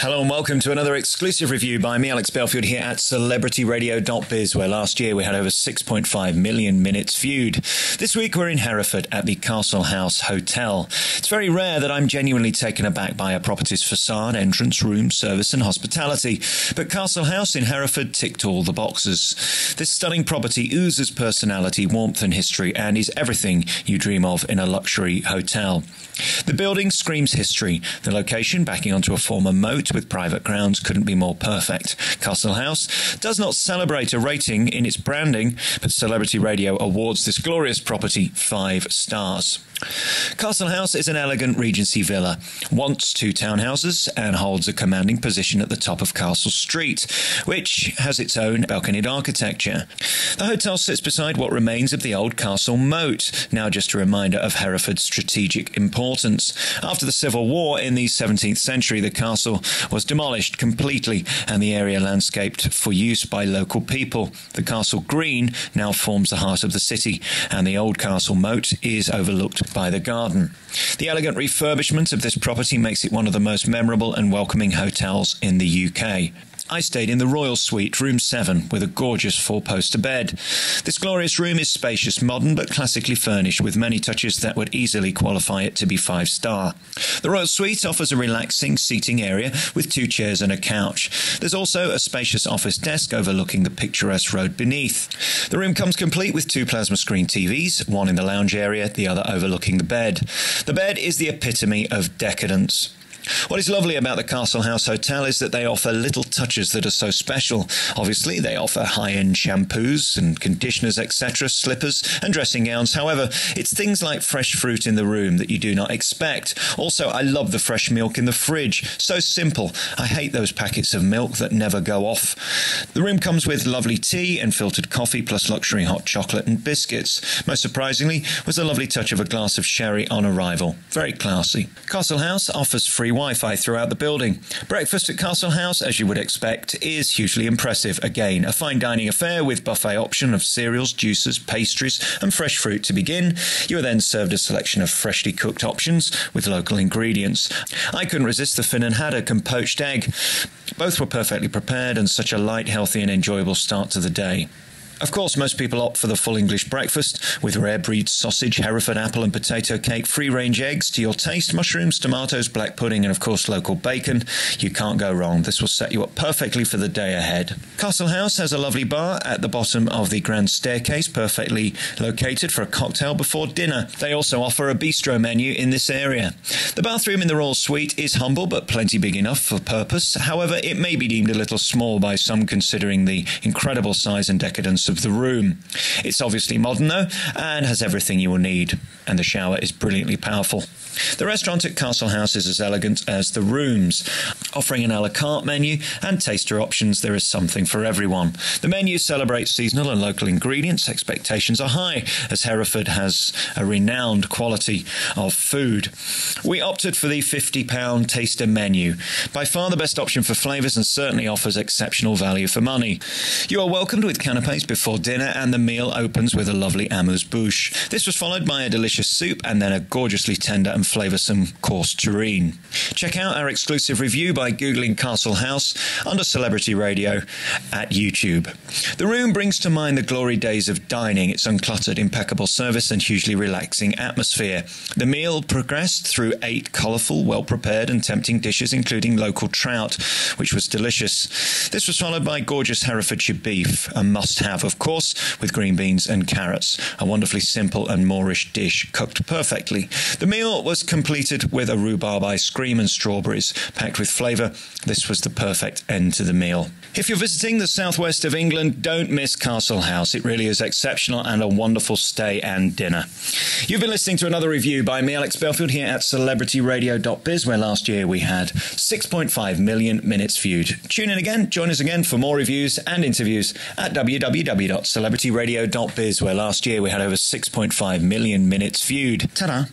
Hello and welcome to another exclusive review by me, Alex Belfield, here at celebrityradio.biz, where last year we had over 6.5 million minutes viewed. This week we're in Hereford at the Castle House Hotel. It's very rare that I'm genuinely taken aback by a property's facade, entrance, room, service, and hospitality, but Castle House in Hereford ticked all the boxes. This stunning property oozes personality, warmth, and history, and is everything you dream of in a luxury hotel. The building screams history. The location, backing onto a former moat with private grounds, couldn't be more perfect. Castle House does not celebrate a rating in its branding, but Celebrity Radio awards this glorious property five stars. Castle House is an elegant Regency villa, wants two townhouses, and holds a commanding position at the top of Castle Street, which has its own balconied architecture. The hotel sits beside what remains of the old castle moat, now just a reminder of Hereford's strategic importance. After the Civil War in the 17th century, the castle was demolished completely and the area landscaped for use by local people. The castle green now forms the heart of the city, and the old castle moat is overlooked by the garden. The elegant refurbishment of this property makes it one of the most memorable and welcoming hotels in the UK. I stayed in the Royal Suite, room 7, with a gorgeous four poster bed. This glorious room is spacious, modern, but classically furnished, with many touches that would easily qualify it to be five star. The Royal Suite offers a relaxing seating area with two chairs and a couch. There's also a spacious office desk overlooking the picturesque road beneath. The room comes complete with two plasma screen TVs, one in the lounge area, the other overlooking the bed. The bed is the epitome of decadence. What is lovely about the Castle House Hotel is that they offer little touches that are so special. Obviously, they offer high end shampoos and conditioners, etc., slippers and dressing gowns. However, it's things like fresh fruit in the room that you do not expect. Also, I love the fresh milk in the fridge. So simple. I hate those packets of milk that never go off. The room comes with lovely tea and filtered coffee, plus luxury hot chocolate and biscuits. Most surprisingly was the lovely touch of a glass of sherry on arrival. Very classy. Castle House offers free Wi Fi throughout the building. Breakfast at Castle House, as you would expect, is hugely impressive. Again, a fine dining affair with buffet option of cereals, juices, pastries, and fresh fruit to begin. You are then served a selection of freshly cooked options with local ingredients. I couldn't resist the Finnan haddock and poached egg. Both were perfectly prepared and such a light, healthy, and enjoyable start to the day. Of course, most people opt for the full English breakfast with rare breed sausage, Hereford apple and potato cake, free range eggs to your taste, mushrooms, tomatoes, black pudding, and of course, local bacon. You can't go wrong. This will set you up perfectly for the day ahead. Castle House has a lovely bar at the bottom of the grand staircase, perfectly located for a cocktail before dinner. They also offer a bistro menu in this area. The bathroom in the Royal Suite is humble but plenty big enough for purpose. However, it may be deemed a little small by some considering the incredible size and decadence of the room. It's obviously modern though and has everything you will need, and the shower is brilliantly powerful. The restaurant at Castle House is as elegant as the rooms. Offering an a la carte menu and taster options, there is something for everyone. The menu celebrates seasonal and local ingredients. Expectations are high, as Hereford has a renowned quality of food. We opted for the £50 taster menu. By far the best option for flavours and certainly offers exceptional value for money. You are welcomed with canapes before dinner, and the meal opens with a lovely amuse bouche. This was followed by a delicious soup and then a gorgeously tender and flavoursome coarse terrine. Check out our exclusive review by Googling Castle House under Celebrity Radio at YouTube. The room brings to mind the glory days of dining, its uncluttered, impeccable service, and hugely relaxing atmosphere. The meal progressed through eight colourful, well prepared, and tempting dishes, including local trout, which was delicious. This was followed by gorgeous Herefordshire beef, a must have, of course, with green beans and carrots. A wonderfully simple and moreish dish cooked perfectly. The meal was was completed with a rhubarb ice cream and strawberries packed with flavour. This was the perfect end to the meal. If you're visiting the southwest of England, don't miss Castle House. It really is exceptional and a wonderful stay and dinner. You've been listening to another review by me, Alex Belfield, here at celebrityradio.biz, where last year we had 6.5 million minutes viewed. Tune in again, join us again for more reviews and interviews at www.celebrityradio.biz, where last year we had over 6.5 million minutes viewed. Ta-da!